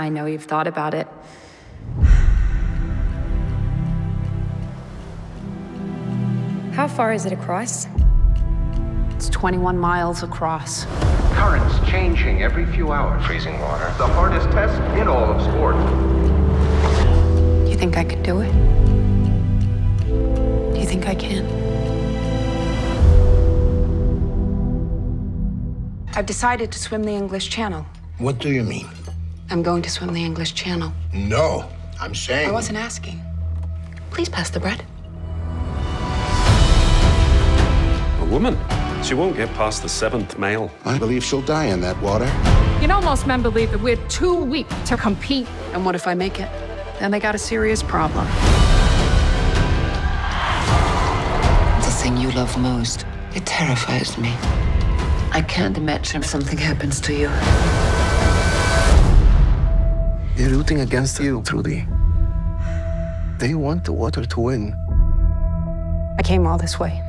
I know you've thought about it. How far is it across? It's 21 miles across. Currents changing every few hours. Freezing water. The hardest test in all of sport. You think I could do it? Do you think I can? I've decided to swim the English Channel. What do you mean? I'm going to swim the English Channel. No, I'm saying. I wasn't asking. Please pass the bread. A woman. She won't get past the seventh mile. I believe she'll die in that water. You know, most men believe that we're too weak to compete. And what if I make it? Then they got a serious problem. The thing you love most, it terrifies me. I can't imagine if something happens to you. They're rooting against you, Trudy. They want the water to win. I came all this way.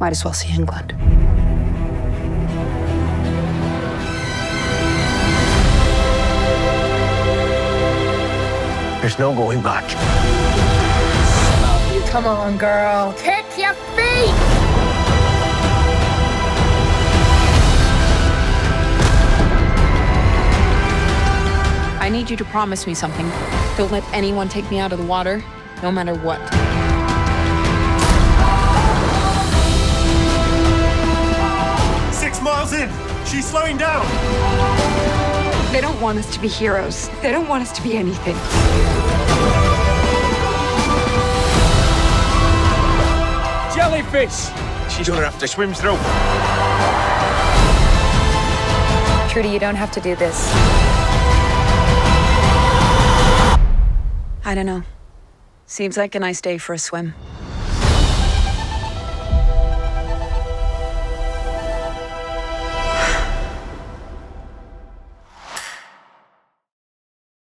Might as well see England. There's no going back. Come on, girl. Kick your feet! I need you to promise me something. Don't let anyone take me out of the water, no matter what. Six miles in. She's slowing down. They don't want us to be heroes. They don't want us to be anything. Jellyfish. She's gonna have to swim through. Trudy, you don't have to do this. I don't know. Seems like a nice day for a swim.